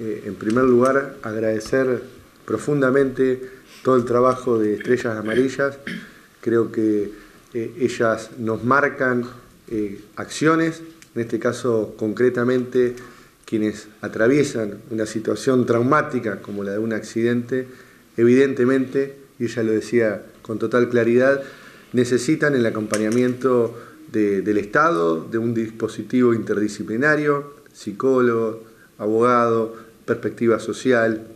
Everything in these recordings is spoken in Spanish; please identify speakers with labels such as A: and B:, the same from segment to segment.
A: eh, en primer lugar, agradecer profundamente todo el trabajo de Estrellas Amarillas. Creo que eh, ellas nos marcan eh, acciones, en este caso concretamente quienes atraviesan una situación traumática como la de un accidente, evidentemente, y ella lo decía con total claridad, necesitan el acompañamiento del Estado, de un dispositivo interdisciplinario, psicólogo, abogado, perspectiva social.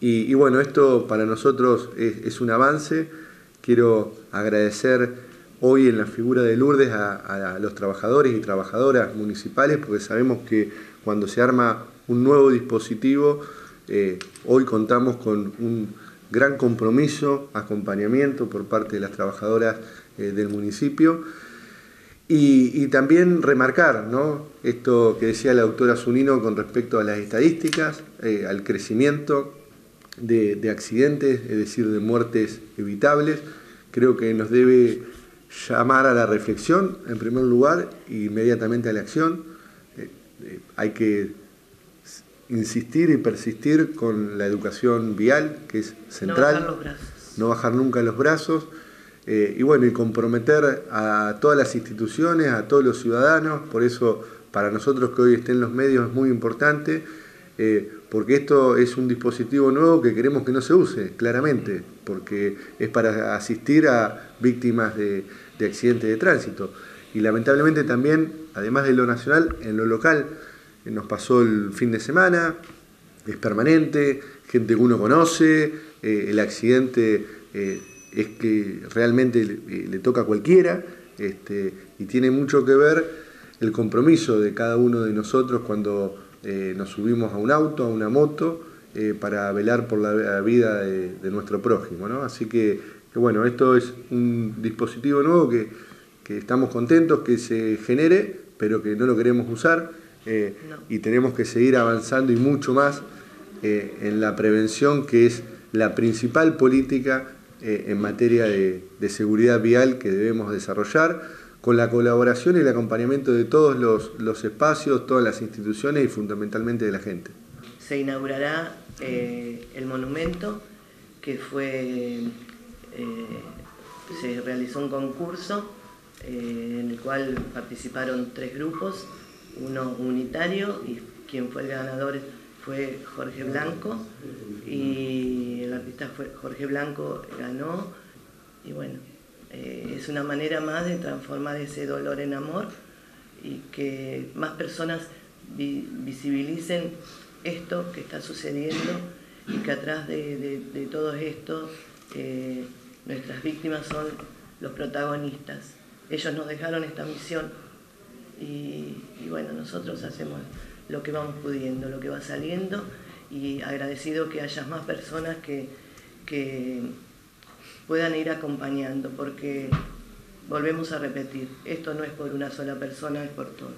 A: Y, bueno, esto para nosotros es, un avance. Quiero agradecer hoy en la figura de Lourdes a, los trabajadores y trabajadoras municipales, porque sabemos que cuando se arma un nuevo dispositivo, eh, hoy contamos con un gran compromiso, acompañamiento por parte de las trabajadoras eh, del municipio. Y, también remarcar ¿no? esto que decía la doctora Zunino con respecto a las estadísticas, eh, al crecimiento de, accidentes, es decir, de muertes evitables. Creo que nos debe llamar a la reflexión, en primer lugar, e inmediatamente a la acción. Eh, eh, hay que insistir y persistir con la educación vial, que es central.
B: No bajar los brazos.
A: No bajar nunca los brazos. Eh, y bueno, y comprometer a todas las instituciones, a todos los ciudadanos, por eso para nosotros que hoy estén los medios es muy importante, eh, porque esto es un dispositivo nuevo que queremos que no se use, claramente, porque es para asistir a víctimas de, accidentes de tránsito. Y lamentablemente también, además de lo nacional, en lo local, eh, nos pasó el fin de semana, es permanente, gente que uno conoce, el accidente es que realmente le, toca a cualquiera este, y tiene mucho que ver el compromiso de cada uno de nosotros cuando eh, nos subimos a un auto, a una moto, eh, para velar por la vida de, nuestro prójimo. Así que, bueno, esto es un dispositivo nuevo que, estamos contentos que se genere, pero que no lo queremos usar eh, y tenemos que seguir avanzando y mucho más en la prevención, que es la principal política eh, en materia de, seguridad vial que debemos desarrollar, con la colaboración y el acompañamiento de todos los, espacios, todas las instituciones y fundamentalmente de la gente.
B: Se inaugurará eh, el monumento que fue, eh, se realizó un concurso en el cual participaron tres grupos, uno unitario y quien fue el ganador fue Jorge Blanco y Jorge Blanco ganó y bueno, eh, es una manera más de transformar ese dolor en amor y que más personas visibilicen esto que está sucediendo y que atrás de, todo esto eh, nuestras víctimas son los protagonistas. Ellos nos dejaron esta misión y bueno, nosotros hacemos lo que vamos pudiendo, lo que va saliendo y agradecido que haya más personas que, que puedan ir acompañando, porque volvemos a repetir, esto no es por una sola persona, es por todo.